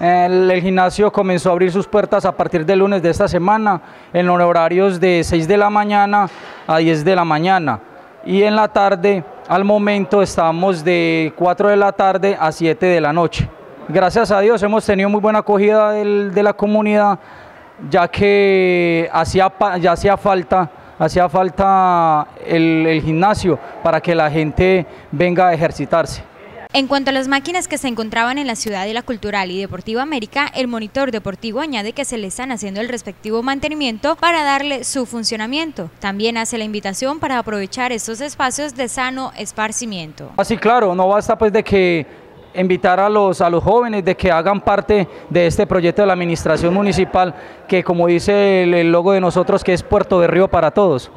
El, gimnasio comenzó a abrir sus puertas a partir del lunes de esta semana en horarios de 6 de la mañana a 10 de la mañana. Y en la tarde al momento estamos de 4 de la tarde a 7 de la noche. Gracias a Dios hemos tenido muy buena acogida de la comunidad ya que hacía, ya hacía falta hacía falta el gimnasio para que la gente venga a ejercitarse. En cuanto a las máquinas que se encontraban en la Ciudad de la Cultural y Deportiva América, el monitor deportivo añade que se le están haciendo el respectivo mantenimiento para darle su funcionamiento. También hace la invitación para aprovechar estos espacios de sano esparcimiento. Así claro, no basta pues de que invitar a los, a los jóvenes de que hagan parte de este proyecto de la administración municipal que como dice el, el logo de nosotros que es Puerto de Río para todos.